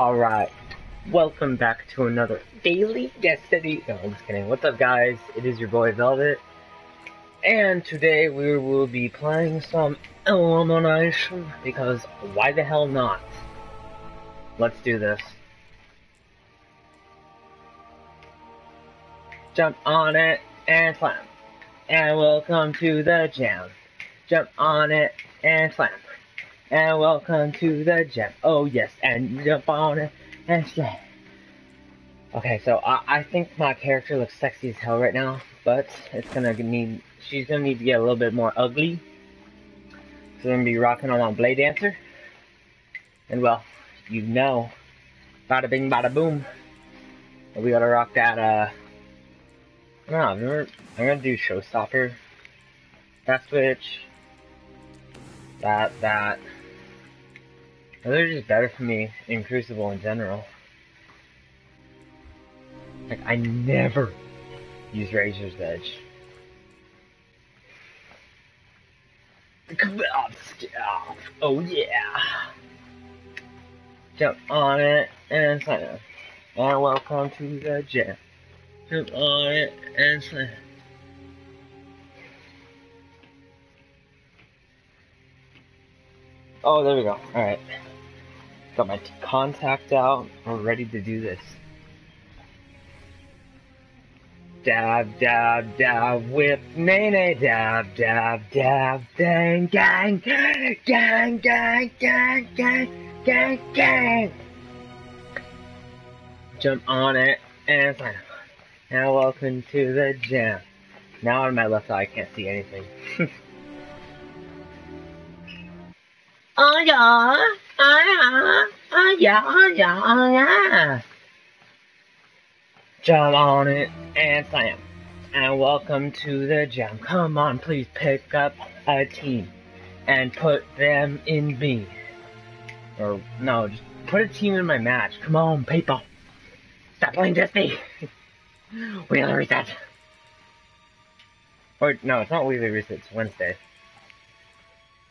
Alright, welcome back to another Daily Destiny. No, I'm just kidding. What's up, guys? It is your boy Velvet. And today we will be playing some Elimination, because why the hell not? Let's do this. Jump on it and slam. And welcome to the jam. Jump on it and slam. And welcome to the jam. Oh yes, and jump on it and slam. Okay, so I, I think my character looks sexy as hell right now, but it's gonna need, she's gonna need to get a little bit more ugly. So I'm gonna be rocking on my Blade Dancer. And well, you know, bada bing bada boom. We gotta rock that, uh, I I'm gonna, I'm gonna do Showstopper. That switch. That, that. They're just better for me in Crucible in general. Like, I never use Razor's Edge. Come on, stuff. Oh yeah. Jump on it and sign up. And welcome to the gym. Jump on it and sign up. Oh, there we go. Alright. Got my contact out. We're ready to do this. Dab, dab, dab, whip, nay, nay, dab, dab, dab, dang, gang, gang, gang, gang, gang, gang, gang. Jump on it and sign up. Now welcome to the jam. Now on my left eye I can't see anything. oh yeah, oh yeah, yeah, yeah. Jump on it and slam. And welcome to the jam. Come on, please pick up a team and put them in me. Or, no, just put a team in my match. Come on, people. Stop playing Destiny. gotta reset. Or, no, it's not weekly reset, it's Wednesday.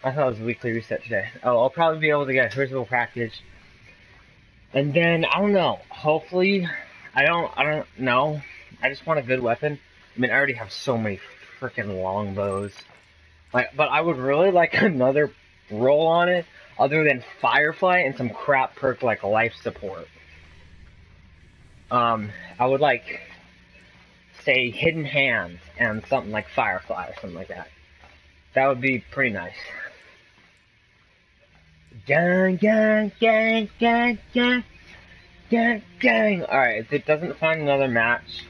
I thought it was a weekly reset today. Oh, I'll probably be able to get a Crucible package. And then, I don't know, hopefully I don't, I don't know. I just want a good weapon. I mean, I already have so many freaking longbows. Like, but I would really like another roll on it, other than Firefly and some crap perk like Life Support. Um, I would like, say, Hidden Hands and something like Firefly or something like that. That would be pretty nice. Gang, gang, gang, gang, gang. Gang, gang! Alright, if it doesn't find another match,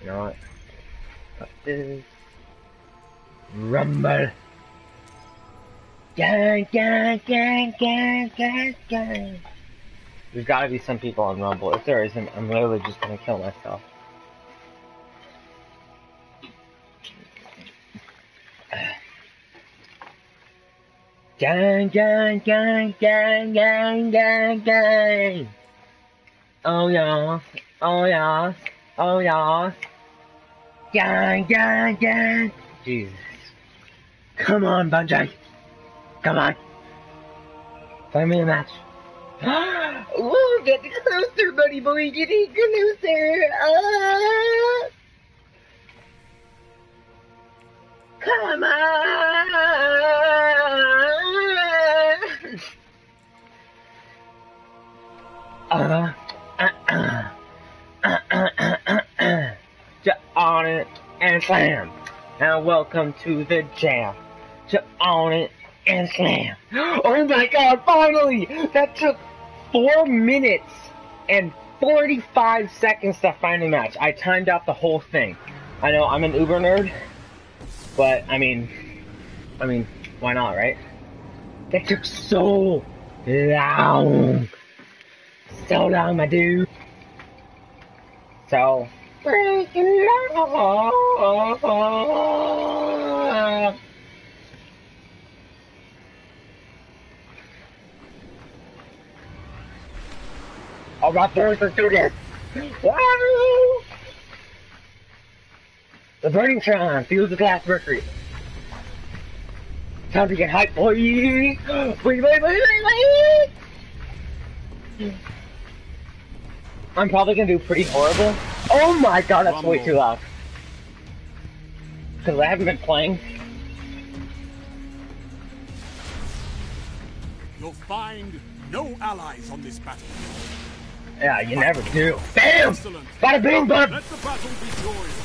you know what? Cut. Rumble! Gang, gang, gang, gang, gang, gang! There's gotta be some people on Rumble. If there isn't, I'm literally just gonna kill myself. Gang, gang, gang, gang, gang, gang, gang. Oh yes, oh yes, oh yes. Gang, gang, gang. Jesus. Come on, Bungie. Come on. Find me a match. Ooh, get closer, buddy boy. Get closer. Ah. Come on. Uh, uh, uh, uh, uh, uh, uh, Jump on it and slam. Now welcome to the jam. To on it and slam. Oh my god, finally! That took four minutes and 45 seconds to find a match. I timed out the whole thing. I know I'm an uber nerd, but I mean, I mean, why not, right? That took so long. So long, my dude. So, freaking long. All right, boys, let's this. The Burning Tron, Fields of Glass Mercury. Time to get hype, boy! Wait, wait, wait, wait, wait! I'm probably gonna do pretty horrible. Oh my god, that's way too loud. Because I haven't been playing. You'll find no allies on this battlefield. Yeah, you never do. Bam! Excellent. Bada bing, bada Let the battle be joyous.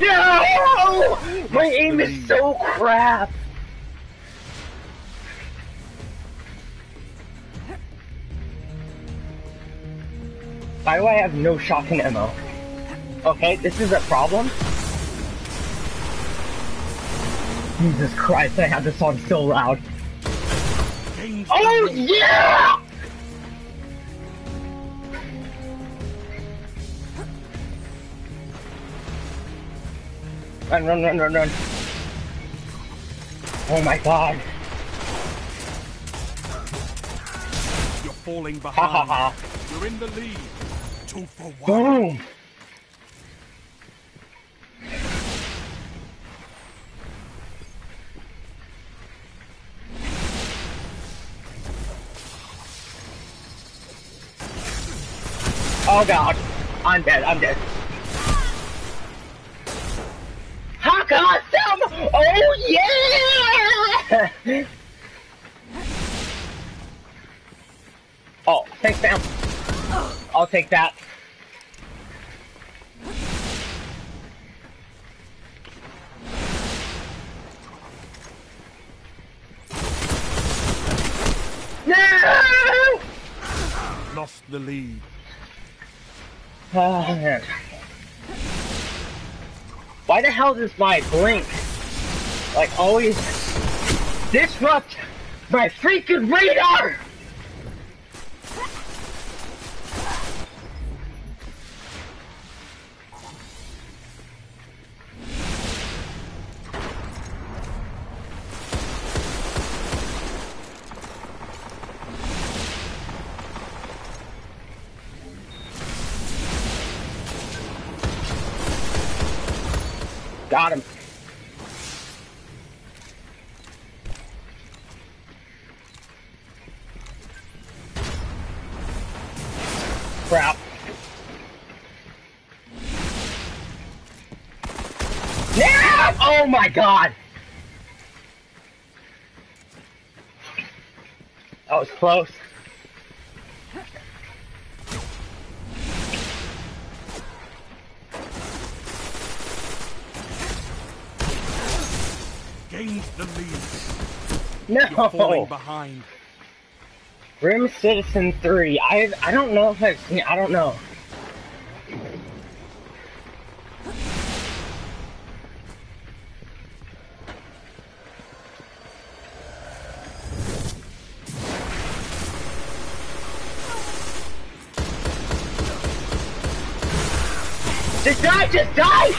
No! My aim is so crap. Why do I have no shotgun ammo? Okay, this is a problem. Jesus Christ, I have this song so loud. Oh yeah! Run, run, run, run, run. Oh my god. You're falling behind. Ha ha ha. You're in the lead. Two for one. Boom! Oh god. I'm dead, I'm dead. How come I some? Oh yeah! oh, thanks Sam. I'll take that. No! Lost the lead. Oh, man. Why the hell does my blink, like, always disrupt my freaking radar? Got him. Crap. Yeah! Oh my god! That was close. Falling oh. behind. Rim Citizen 3. I I don't know if I've seen I don't know. Just die! Just die!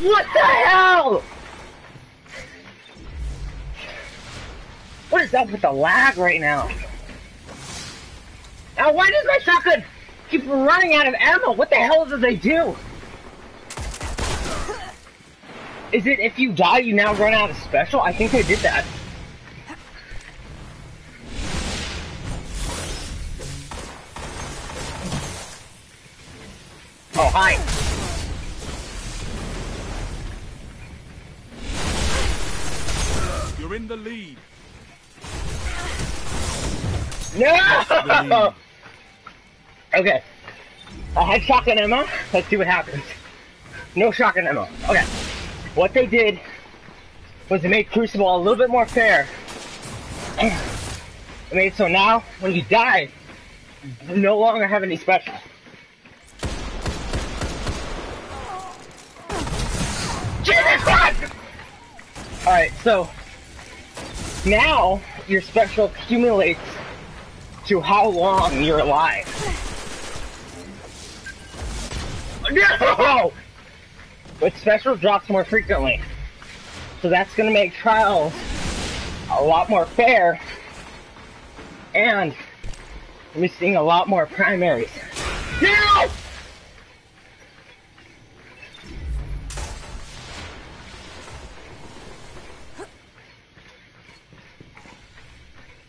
What the hell? What is up with the lag right now? Now, why does my shotgun keep running out of ammo? What the hell do they do? Is it if you die, you now run out of special? I think they did that. Oh, hi. Okay. I had shotgun ammo. Let's see what happens. No shotgun ammo. Okay. What they did was they made Crucible a little bit more fair. Made it so now, when you die, you no longer have any special. Jesus Christ! Alright, so now your special accumulates to how long you're alive. No! Oh. But special drops more frequently. So that's gonna make trials a lot more fair. And we're seeing a lot more primaries. No!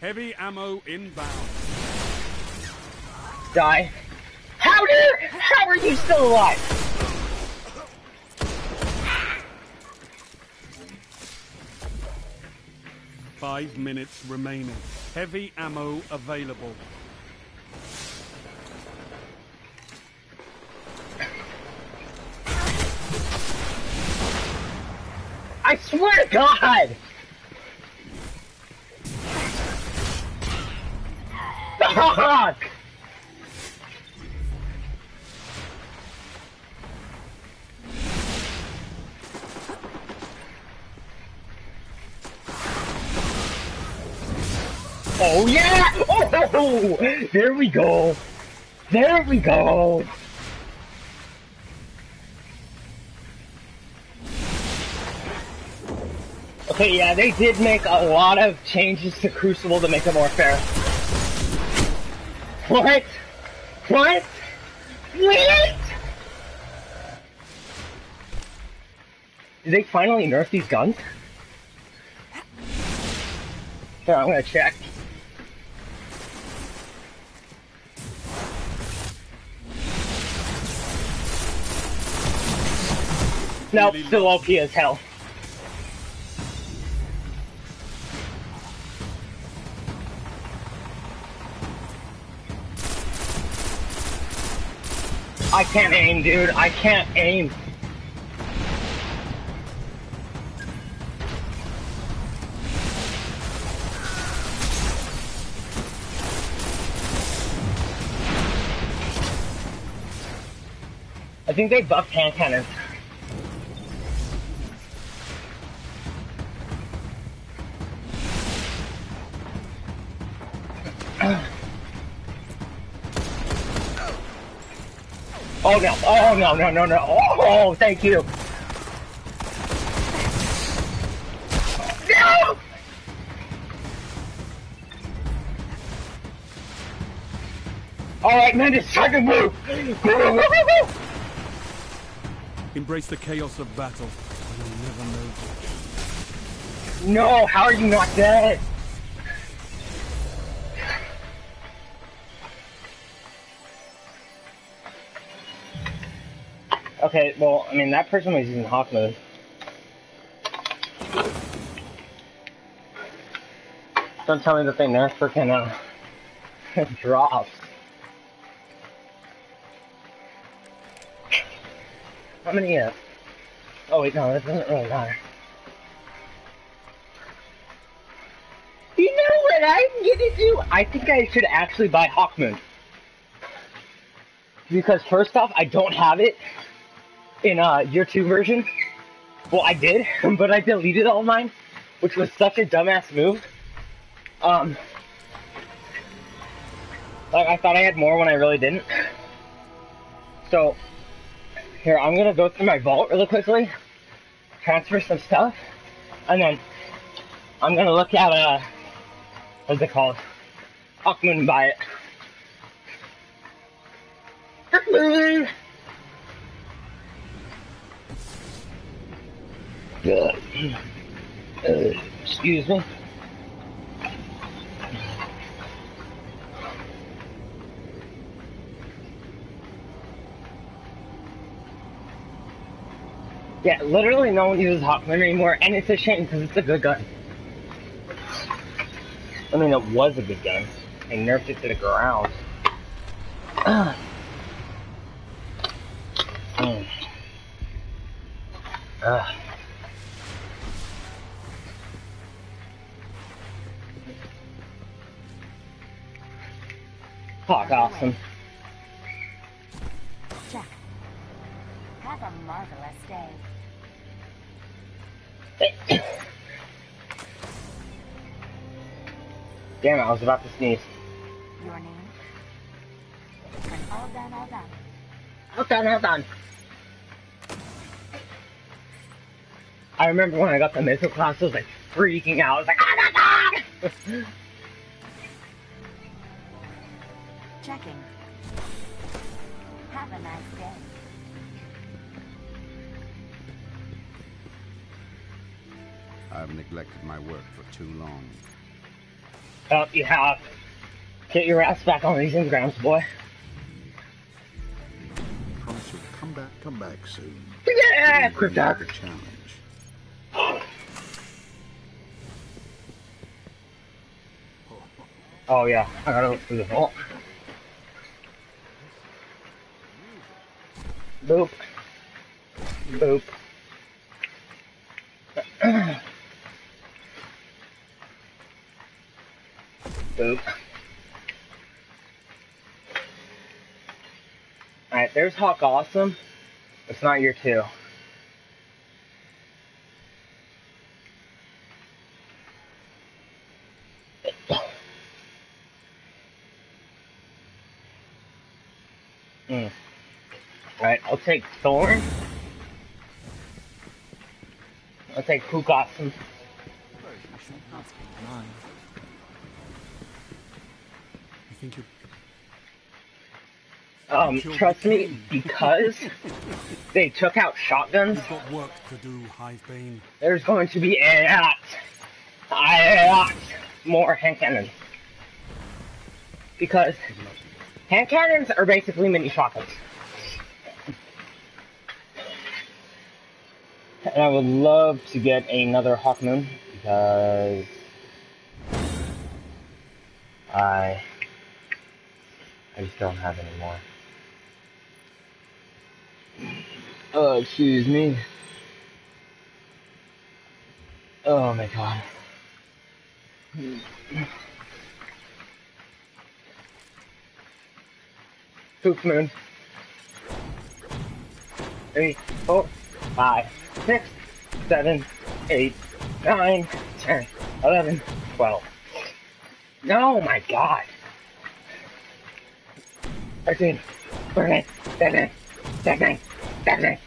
Heavy ammo inbound. Die. How dare, how are you still alive? Five minutes remaining. Heavy ammo available. I swear to God! There we go. There we go. Okay, yeah, they did make a lot of changes to Crucible to make it more fair. What? What? What? Did they finally nerf these guns? Here, I'm gonna check. Nope, still OP as hell. I can't aim, dude. I can't aim. I think they buffed hand cannons. Oh no! Oh no! No! No! No! Oh! Thank you. No! All right, man, it's time to move. Embrace the chaos of battle. You'll never know. No, how are you not dead? Okay, well, I mean, that person was using Hawkmoon. Don't tell me that they nerf freaking uh, drops. How many, uh, oh wait, no, that doesn't really matter. You know what I'm gonna do? I think I should actually buy Hawkmoon. Because first off, I don't have it in uh, year two version. Well, I did, but I deleted all mine, which was such a dumbass move. Um, like I thought I had more when I really didn't. So, here I'm gonna go through my vault really quickly, transfer some stuff, and then I'm gonna look at uh, what's it called? Hawkmoon buy it. Hawkmoon! Uh, excuse me. Yeah, literally no one uses Hawkmoon anymore, and it's a shame because it's a good gun. I mean, it was a good gun. They nerfed it to the ground. mm. Ugh. Fuck, awesome. Jack, have a marvelous day. Damn it, I was about to sneeze. Your name? And all done, all done. Hold on, hold on. I remember when I got the missile class, I was like freaking out. I was like, oh my god! Have a nice day. I've neglected my work for too long. Oh, you have. Get your ass back on these engrams, boy. Promise you'll come back, come back soon. Yeah, Cryptarch! challenge. oh yeah, I gotta look through the vault. Boop. Boop. Boop. Alright, there's Hawk Awesome. It's not year two. Mm. Alright, I'll take Thorn. I'll take. Must. You think you Um, trust me, because they took out shotguns, got work to do, there's going to be a lot, a lot more hand cannons. Because hand cannons are basically mini shotguns. And I would love to get another Hawkmoon because I I just don't have any more. Oh, excuse me. Oh my god. Poop moon. Three, four, oh. Five, six, seven, eight, nine, ten, eleven, twelve. No, my god. Thirteen, fourteen, fifteen, sixteen, seventeen,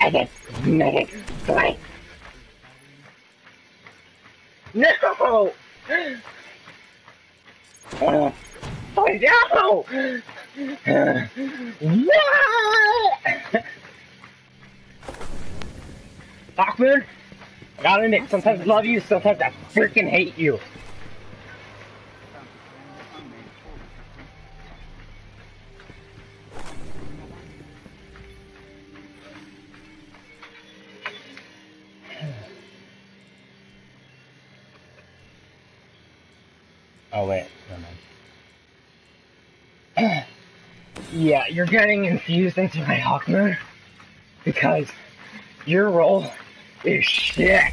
eighteen, nineteen, twenty. No! Oh, oh no! Bachman, I gotta admit, sometimes I love you, sometimes I freaking hate you. Oh wait, never yeah, you're getting infused into my Hawkmoon because your role is shit.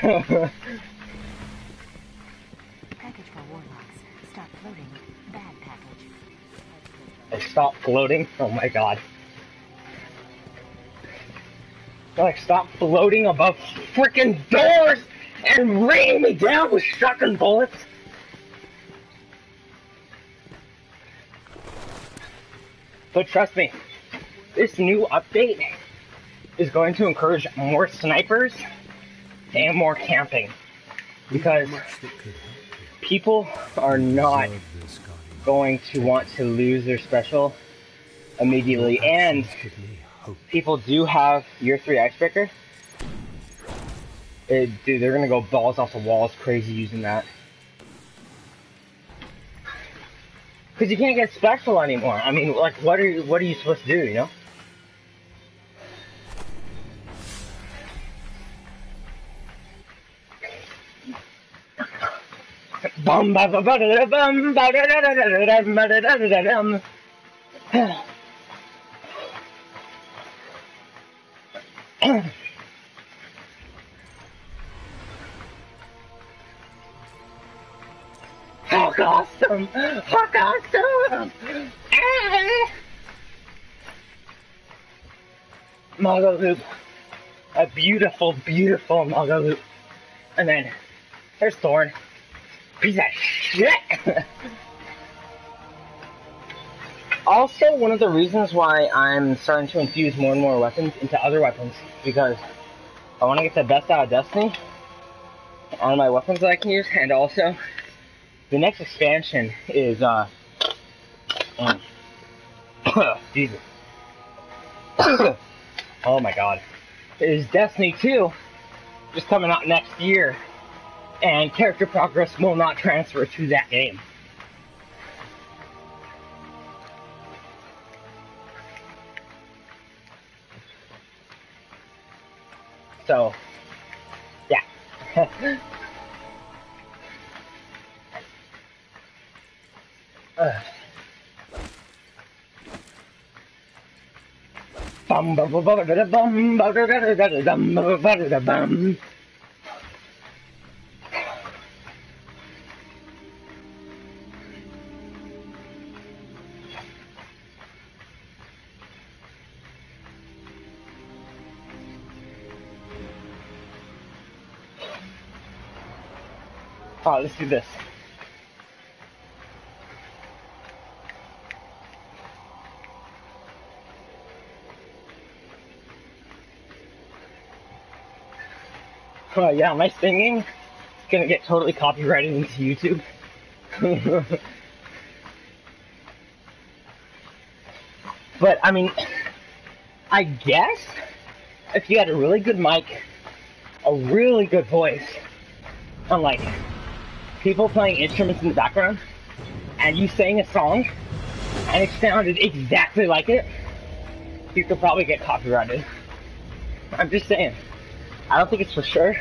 Package for warlocks. Stop floating. Bad package. I stop floating. Oh my god. Like stop floating above freaking doors and rain me down with shotgun bullets. But trust me, this new update is going to encourage more snipers and more camping because people are not going to want to lose their special immediately and people do have year three icebreaker. It, dude, they're gonna go balls off the walls crazy using that. Cause you can't get special anymore. I mean, like, what are you, what are you supposed to do? You know? Hawk awesome! Hawk awesome! Ah! Mago loop. A beautiful, beautiful Mago. And then there's Thorn. Piece of shit! also, one of the reasons why I'm starting to infuse more and more weapons into other weapons because I want to get the best out of Destiny on my weapons that I can use, and also the next expansion is uh, um, Jesus. oh my God, is Destiny 2 just coming out next year, and character progress will not transfer to that game. So, yeah. bum bum bum bum bum bum bum bum bum bum bum let's do this. Oh yeah, my singing is gonna get totally copyrighted into YouTube. but I mean, I guess if you had a really good mic, a really good voice, and like people playing instruments in the background, and you sang a song, and it sounded exactly like it, you could probably get copyrighted. I'm just saying. I don't think it's for sure,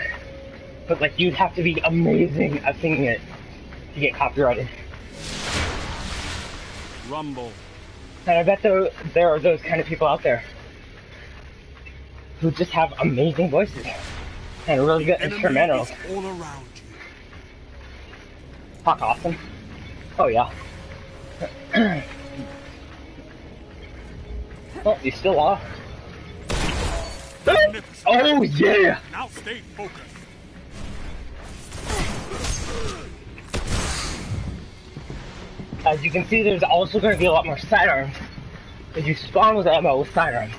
but like you'd have to be amazing at singing it to get copyrighted. Rumble. And I bet there, there are those kind of people out there who just have amazing voices and really good instrumentals. all around Fuck awesome. Oh yeah. oh, you still are. Oh yeah! Now stay focused. As you can see, there's also going to be a lot more sidearms. If you spawn with ammo with sidearms.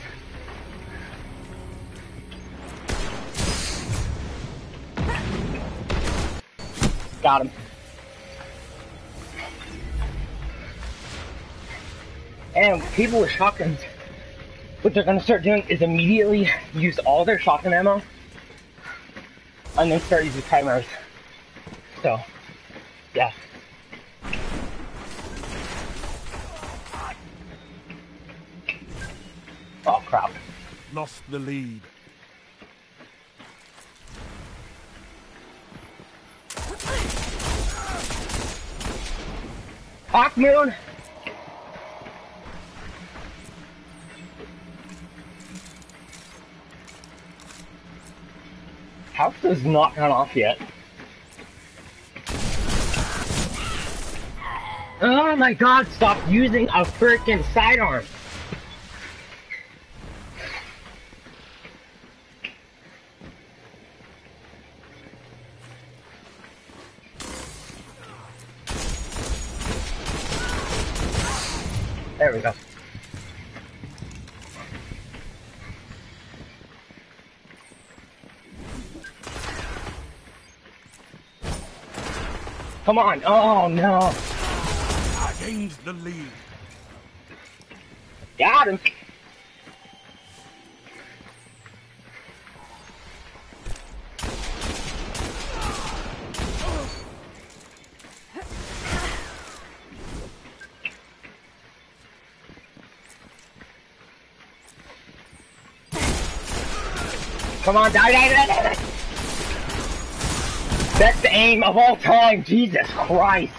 Got him. And people with shotguns, what they're going to start doing is immediately use all their shotgun ammo and then start using primers. So, yeah. Oh crap. Lost the lead. Hawkmoon! House has not gone off yet. Oh my god, stop using a freaking sidearm! There we go. Come on. Oh no. I gained the lead. Got him. Come on, die, die, die, die, die. Best aim of all time, Jesus Christ.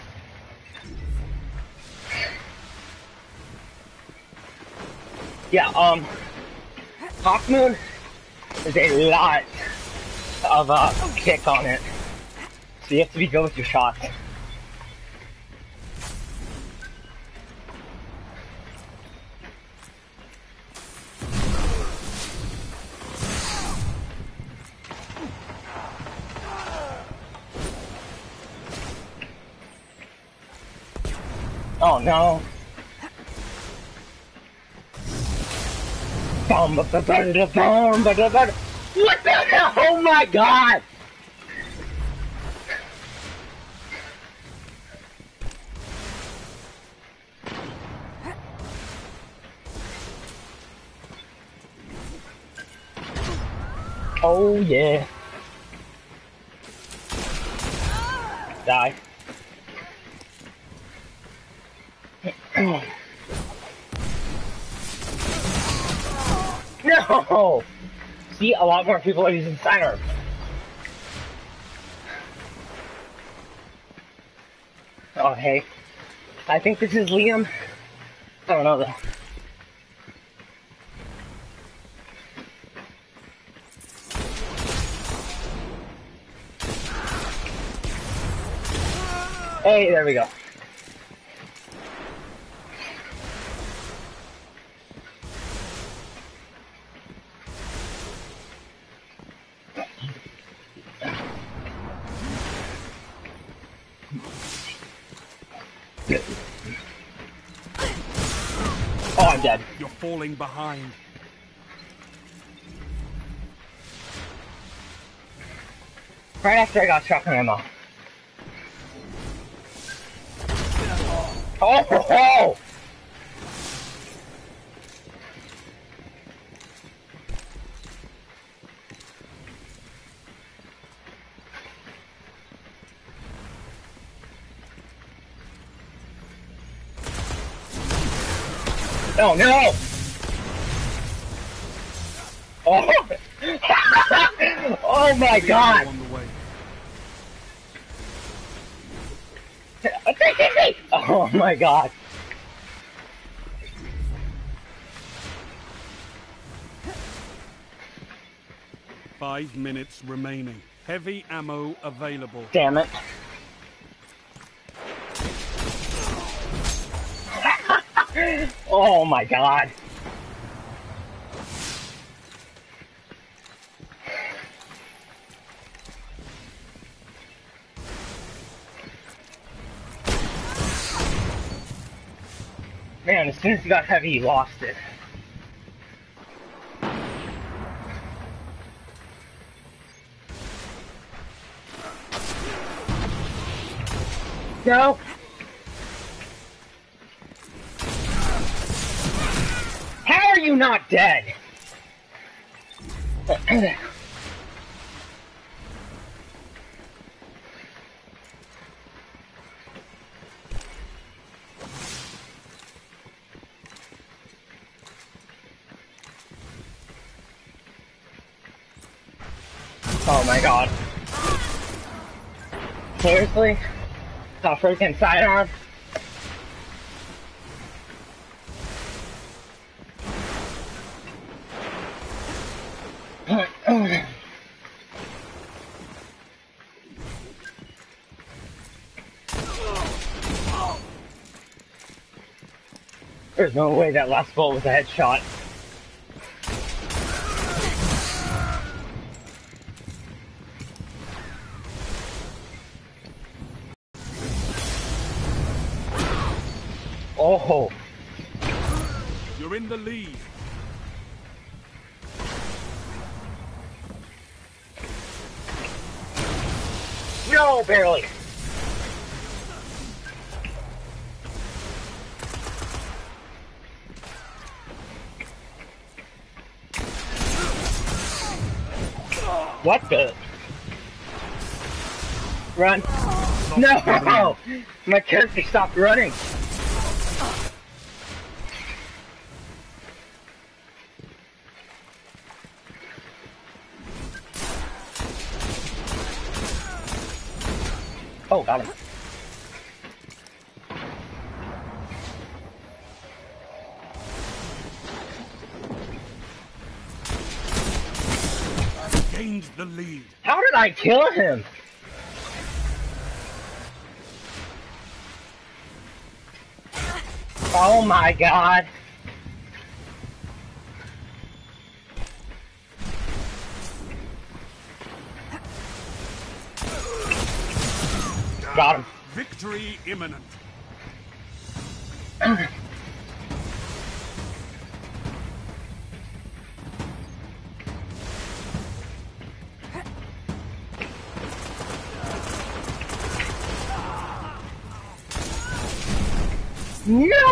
Yeah, um, Hawkmoon is a lot of uh, kick on it. So you have to be good with your shots. know. What the hell? Oh my god! Oh yeah. No! See, a lot more people are using sidearms. Oh, hey. I think this is Liam. I don't know though. Hey, there we go. Dead. You're falling behind. Right after I got shotgun ammo. Oh, oh, oh. Oh no! Oh! oh my god! On the way. Oh my god. Five minutes remaining. Heavy ammo available. Damn it. Oh my god. Man, as soon as he got heavy, he lost it. No. You not dead? oh my god. Seriously? A freaking sidearm? There's no way that last bullet was a headshot. Oh, You're in the lead. no, barely. What the? Run. No! My character stopped running. Oh, got him. The lead. How did I kill him? Oh my god. Got him. Victory imminent.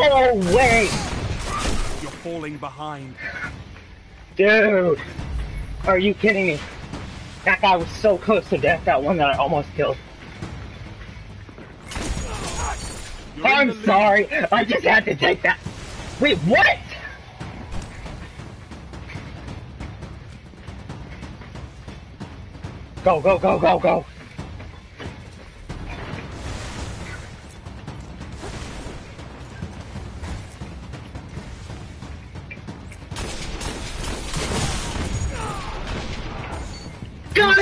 No way! You're falling behind. Dude! Are you kidding me? That guy was so close to death, that one that I almost killed. You're I'm sorry, I just had to take that. Wait, what? Go, go, go, go, go!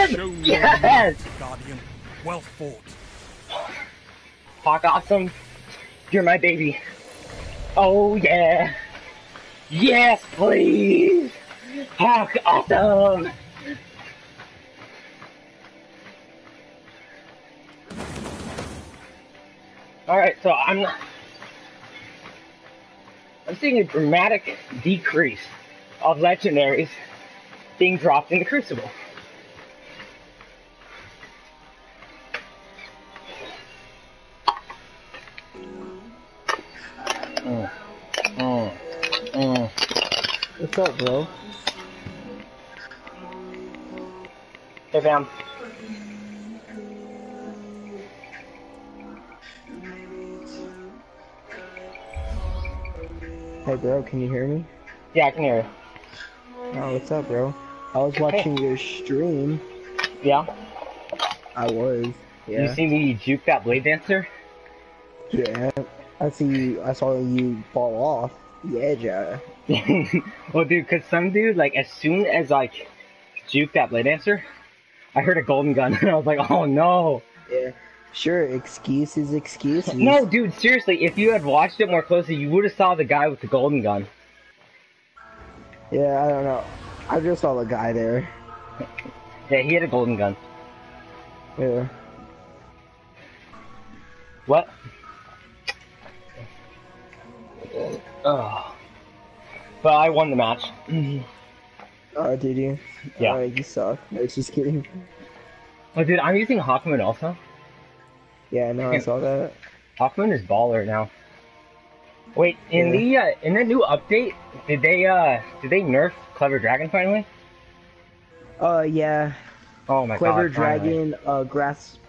Yes! Guardian. Well fought. Hawk Awesome, you're my baby. Oh yeah! Yes, please! Hawk Awesome! Alright, so I'm I'm seeing a dramatic decrease of legendaries being dropped in the Crucible. Mm. Mm. Mm. What's up, bro? Hey fam. Hey, bro, can you hear me? Yeah, I can hear you. Oh, what's up, bro? I was watching your stream. Yeah? I was. yeah. You see me juke that blade dancer? Yeah. I see you. I saw you fall off the edge. Uh, well, dude, cause some dude, like, as soon as, like, juke that blade dancer, I heard a golden gun, and I was like, oh no. yeah. Sure. Excuses. Excuses. No, dude, seriously, if you had watched it more closely, you would have saw the guy with the golden gun. Yeah. I don't know. I just saw the guy there. Yeah, he had a golden gun. Yeah. What? Oh. But I won the match. Oh, did you? Yeah. Oh, you suck. No, just kidding. Oh, dude, I'm using Hawkmoon also. Yeah. No, I saw that. Hawkmoon is baller now. Wait, in Yeah. the uh, in the new update, did they uh did they nerf Clever Dragon finally? Uh, yeah. Oh my Clever god! finally. Dragon. Uh, Grasp.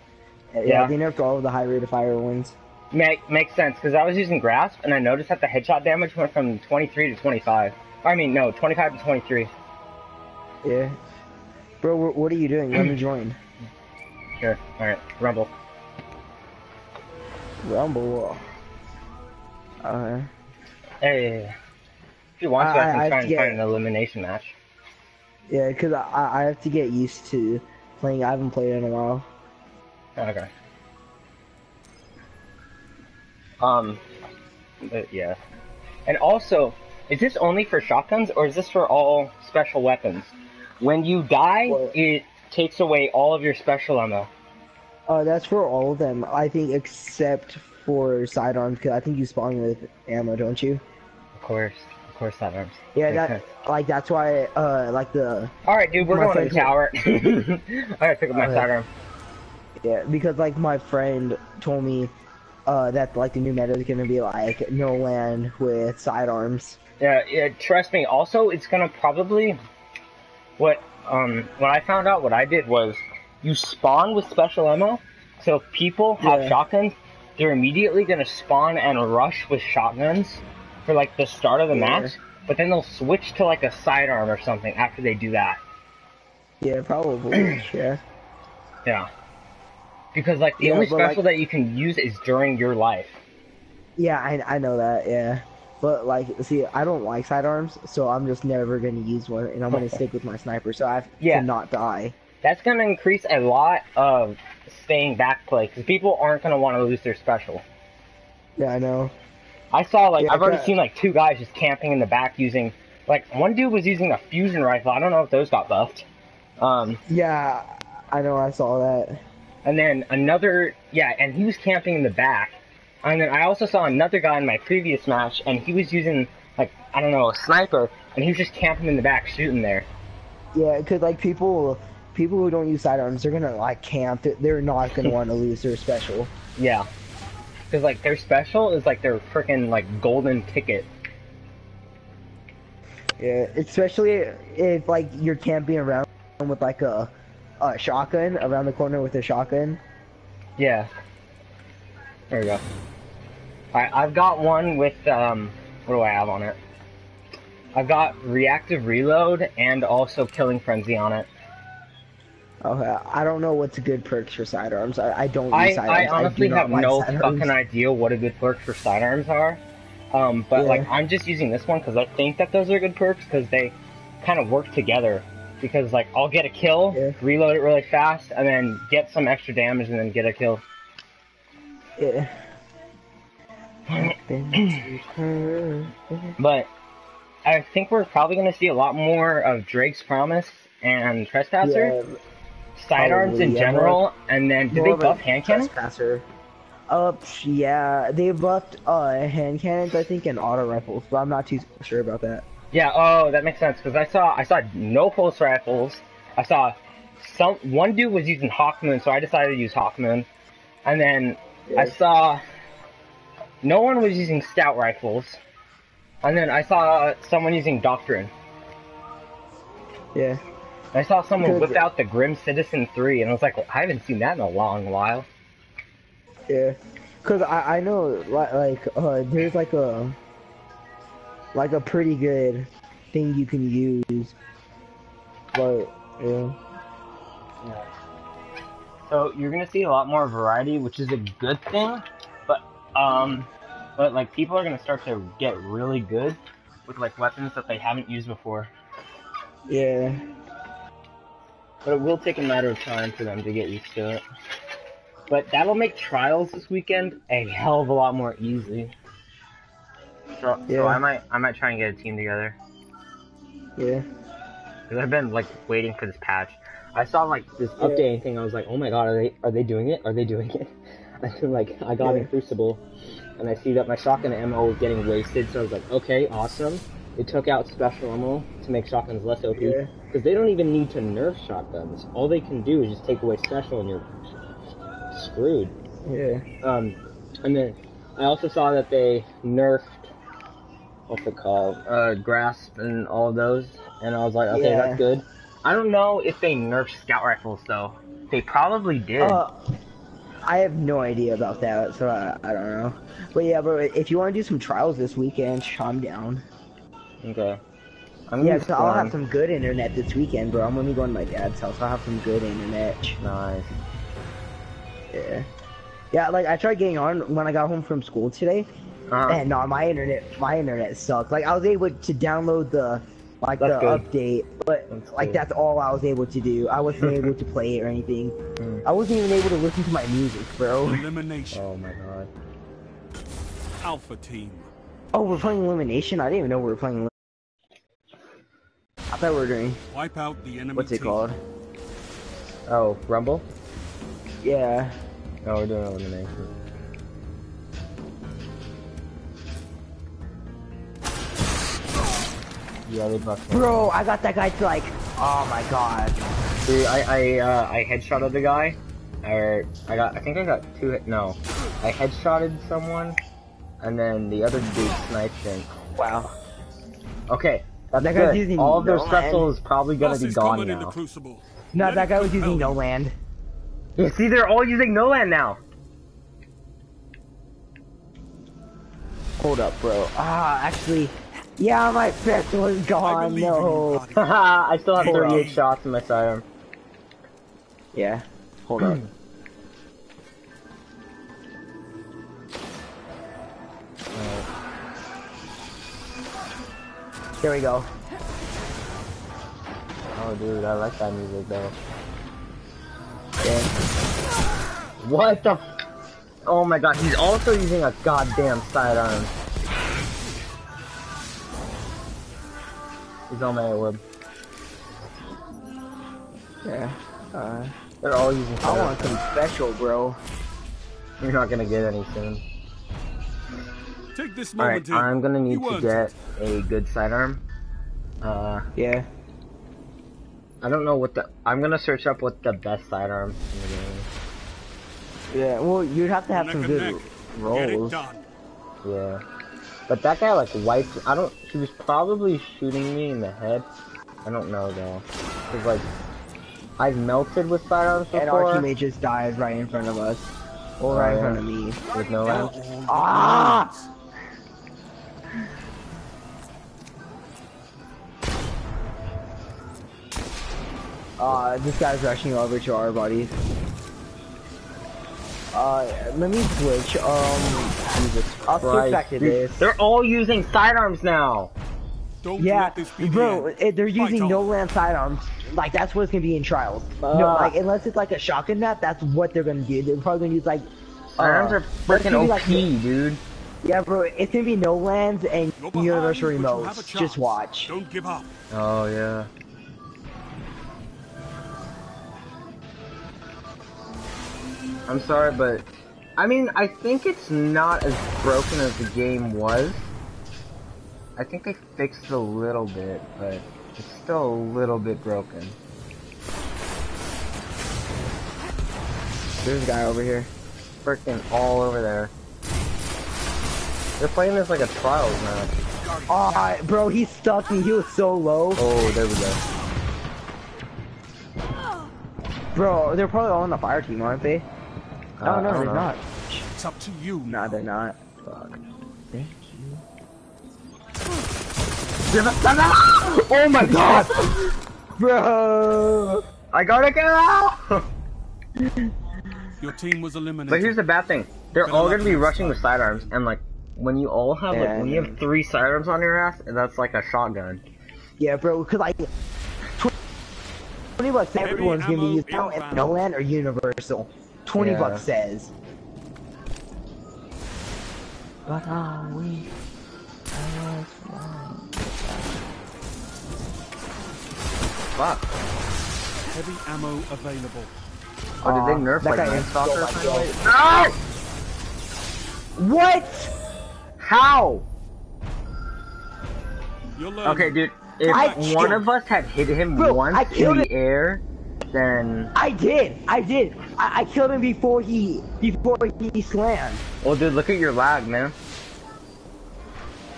Yeah, Yeah. They nerfed all of the high rate of fire ones. Make, makes sense because I was using Grasp and I noticed that the headshot damage went from 23 to 25. I mean, no, 25 to 23. Yeah. Bro, what are you doing? Let me join. Sure. All right. Rumble. Rumble. Uh, Hey. If you want to, I- I, I can have try and get- find an elimination match. yeah, because I, I have to get used to playing. I haven't played in a while. Okay. Um, but yeah. And also, is this only for shotguns or is this for all special weapons? When you die, Well- it takes away all of your special ammo. Uh, that's for all of them. I think except for sidearms, because I think you spawn with ammo, don't you? Of course, of course, that arms. Yeah, that like that's why. Uh, like the All right, dude, we're going to the tower. I gotta pick up my Okay. sidearm. yeah, because like my friend told me, uh, that like the new meta is gonna be like no land with sidearms. Yeah, yeah, trust me. Also, it's gonna probably what um what I found out. What I did was you spawn with special ammo. So if people have Yeah. shotguns, they're immediately gonna spawn and rush with shotguns for like the start of the Yeah. match. But then they'll switch to like a sidearm or something after they do that. Yeah, probably. yeah. Yeah. Because like the Yeah, only but, like- special that you can use is during your life. Yeah, I I know that. Yeah. But like, see, I don't like sidearms, so I'm just never gonna use one, and I'm gonna stick with my sniper, so I have Yeah. to not die. That's gonna increase a lot of staying back play because people aren't gonna want to lose their special. Yeah, I know. I saw like Yeah, I've already seen like two guys just camping in the back using like one dude was using a fusion rifle. I don't know if those got buffed. Um, Yeah, I know. I saw that. And then another yeah, and he was camping in the back. And then I also saw another guy in my previous match, and he was using like I don't know a sniper, and he was just camping in the back shooting there. Yeah, because like people, people who don't use sidearms, they're gonna like camp. They're- They're not gonna want to lose their special. Yeah, because like their special is like their freaking like golden ticket. Yeah, especially if like you're camping around with like a, a shotgun around the corner with a shotgun. Yeah. There we go. Alright, I've got one with, um, what do I have on it? I've got reactive reload and also killing frenzy on it. Okay, I don't know what's good perks for sidearms. I, I don't I. I honestly not have like no sidearms. fucking idea what a good perk for sidearms are. Um, but Yeah. like I'm just using this one because I think that those are good perks because they kind of work together. Because like I'll get a kill, Yeah. reload it really fast, and then get some extra damage and then get a kill. Yeah. But I think we're probably gonna see a lot more of Dreg's Promise and Trespasser, Yeah, sidearms in yeah, general, and then did they buff hand cannon? trespasser. Uh, psh, yeah, they buffed uh hand cannons, I think, and auto rifles, but I'm not too sure about that. Yeah. Oh, that makes sense because I saw I saw no pulse rifles. I saw some one dude was using Hawkmoon, so I decided to use Hawkmoon, and then I saw no one was using scout rifles, and then I saw someone using Doctrine. Yeah. I saw someone Because- whip out the Grim Citizen 3, and I was like, I haven't seen that in a long while. Yeah, cause I I know like like uh there's like a like a pretty good thing you can use, but yeah yeah. So you're gonna see a lot more variety, which is a good thing, but um, but like people are gonna start to get really good with like weapons that they haven't used before. yeah But it will take a matter of time for them to get used to it. But that'll make trials this weekend a hell of a lot more easy. So, Yeah. so I might I might try and get a team together. yeah Cause I've been like waiting for this patch. I saw like this updating thing. I was like, oh my god, are they are they doing it? Are they doing it? And then like I got Yeah. in Crucible, and I see that my shotgun ammo was getting wasted. So I was like, okay, awesome. They took out special ammo to make shotguns less OP. Yeah. Because they don't even need to nerf shotguns. All they can do is just take away special, and you're screwed. yeah Um, and then I also saw that they nerfed what's it called, uh, grasp and all of those, and I was like, okay, Yeah. that's good. I don't know if they nerfed scout rifles though. They probably did. Uh, I have no idea about that, so I, I don't know. But yeah, but if you want to do some trials this weekend, I'm down. okay. I'm Yeah, so I'll have some good internet this weekend, bro. I'm gonna be going to my dad's house. I'll have some good internet. Nice. Yeah. Yeah, like I tried getting on when I got home from school today, Uh, and no, my internet, my internet sucked. Like I was able to download the, like That's the good. update, but That's like good. that's all I was able to do. I wasn't able to play it or anything. Mm. I wasn't even able to listen to my music, bro. Elimination. oh my god. Alpha team. Oh, we're playing Elimination. I didn't even know we were playing. Elim- I thought we were doing Wipe out the enemy what's it team. called? Oh, Rumble? Yeah. Oh, we're doing elimination. Yeah, they buffed me. Bro, I got that guy to like. Oh my god. Dude, I I uh, I headshotted the guy, or I got I think I got two. Hit, no, I headshotted someone, and then the other dude sniped him. Wow. Okay, that's That guy's good. using All of their no special land. is probably gonna Boss be gone coming in the now. No, Let that guy was using compel no you. land. Yeah, see, they're all using no land now. Hold up, bro. Ah, actually, yeah, my pistol is I gone. believe in you, No. I still have Hold 38 shots in my sidearm. Yeah. Hold up. Here we go. Oh, dude, I like that music though. Yeah. What the? F- oh my god, he's also using a goddamn sidearm. He's on my web. Yeah. Uh, They're all using I sidearms. want some special, bro. You're not gonna get any soon. Take this Alright, moment in. I'm gonna need to get it. a good sidearm. Uh, Yeah. I don't know what the. I'm gonna search up what the best sidearm in the game. Yeah. Well, you'd have to have Neck some good neck. Rolls. Yeah. But that guy like wiped. I don't. He was probably shooting me in the head. I don't know though. Cause like, I've melted with sidearms And our teammate just dies right in front of us. Or Oh, right in front of me. with no They're Ah! Uh, this guy's rushing over to our buddies. Uh, let me switch. Um, Jesus I'll switch Christ, back to this. They're all using sidearms now. Don't Yeah, this bro, it, they're using no land sidearms. Like that's what's gonna be in trials. no, like unless it's like a shotgun map, that's what they're gonna do. They're probably gonna use like. Sidearms uh, are freaking gonna OP, like- dude. Yeah, bro, it's gonna be no lands and You're behind, universal but you have a remotes. Just watch. Don't give up. Oh yeah. I'm sorry, but I mean, I think it's not as broken as the game was. I think they fixed it a little bit, but it's still a little bit broken. There's a guy over here. Freaking all over there. They're playing this like a trials match. Oh, bro, he stuck me. He was so low. Oh, there we go. Bro, they're probably all on the fire team, aren't they? Uh, oh no, I don't they're know. not. It's up to you. Nah, now. they're not. Fuck. Thank you. Oh my god! Bro. I gotta get out! Your team was eliminated. But here's the bad thing. They're Better all gonna be rushing time. with sidearms, and like, when you all have, like, when you have three sidearms on your ass, that's like a shotgun. Yeah, bro, cause like. Twenty bucks. Everyone's gonna be ammo used now if no land or universal. Twenty Yeah. bucks says. But are we? Fuck. Heavy ammo available. Oh, did Aw, they nerf, that like, guy Night Stalker so or much something? gold. No! What? How? Okay, dude, if I one killed- of us had hit him Bro, once I in killed the it. air, then... I did. I did. I, I killed him before he before he slammed. Well, dude, look at your lag, man.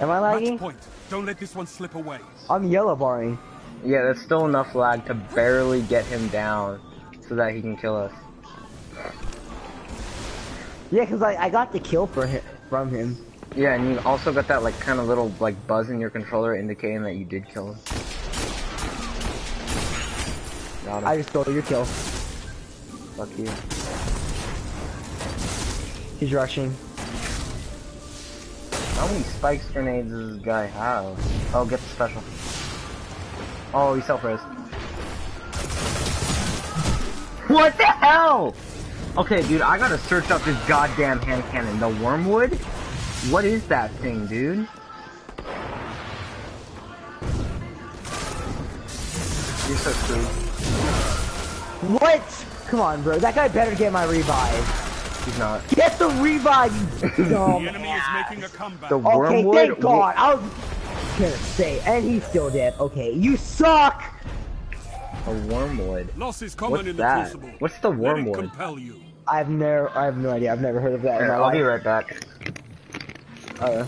Am I Match lagging? point. Don't let this one slip away. I'm yellow barring. Yeah, that's still enough lag to barely get him down so that he can kill us. Yeah, cause I, I got the kill for him from him. Yeah, and you also got that like kind of little like buzz in your controller indicating that you did kill him. Got him. I just stole your kill. Fuck you. He's rushing. How many spikes grenades does this guy have? Oh, get the special. Oh, he self-res. What the hell? Okay, dude, I gotta search up this goddamn hand cannon. The wormwood? What is that thing, dude? You're so screwed. What? Come on, bro. That guy better get my revive. He's not. Get the revive, you The dumb enemy is making a comeback. The Okay, wormwood? thank God. I was gonna say, and he's still dead. Okay, you suck. A wormwood. Loss is common What's in the that? crucible. What's the wormwood? you. I've never, I have no idea. I've never heard of that in Here, my I'll be right back. Uh,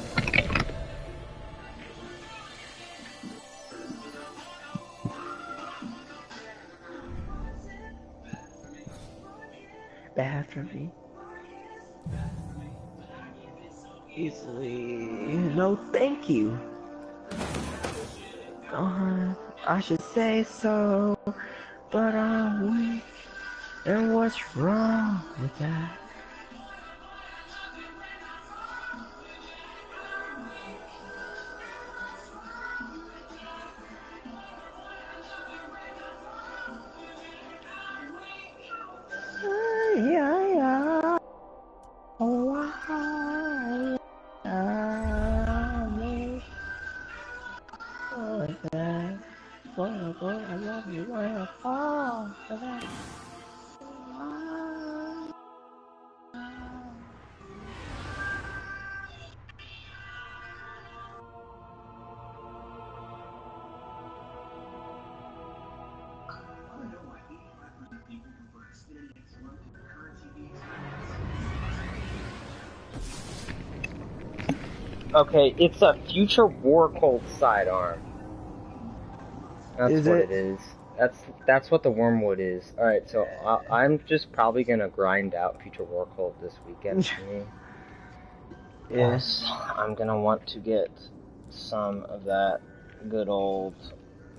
bathroom. Easily. No, thank you. Uh, I should say so, but I'm weak. And what's wrong with that? Okay, it's a future war cult sidearm. That's Is what it? it is. That's that's what the wormwood is. All right, so I, I'm just probably gonna grind out future war cult this weekend for me. Yes, I'm gonna want to get some of that good old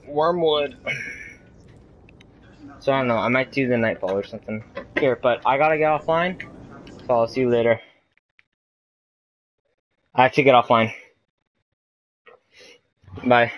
wormwood. So I don't know. I might do the nightfall or something here, but I gotta get offline. So I'll see you later. I have to get offline. Bye.